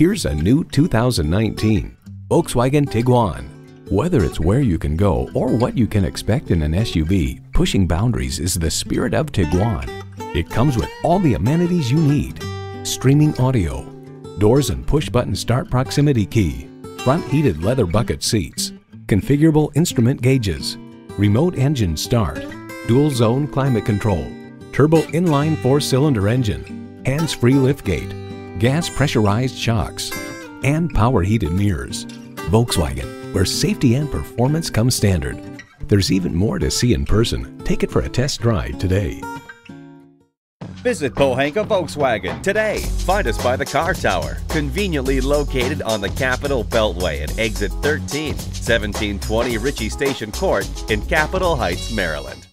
Here's a new 2019 Volkswagen Tiguan. Whether it's where you can go or what you can expect in an SUV, pushing boundaries is the spirit of Tiguan. It comes with all the amenities you need. Streaming audio, doors and push-button start proximity key, front heated leather bucket seats, configurable instrument gauges, remote engine start, dual zone climate control, turbo inline four-cylinder engine, hands-free liftgate, gas pressurized shocks, and power heated mirrors. Volkswagen, where safety and performance come standard. There's even more to see in person. Take it for a test drive today. Visit Pohanka Volkswagen today. Find us by the car tower, conveniently located on the Capitol Beltway at exit 13, 1720 Ritchie Station Court in Capitol Heights, Maryland.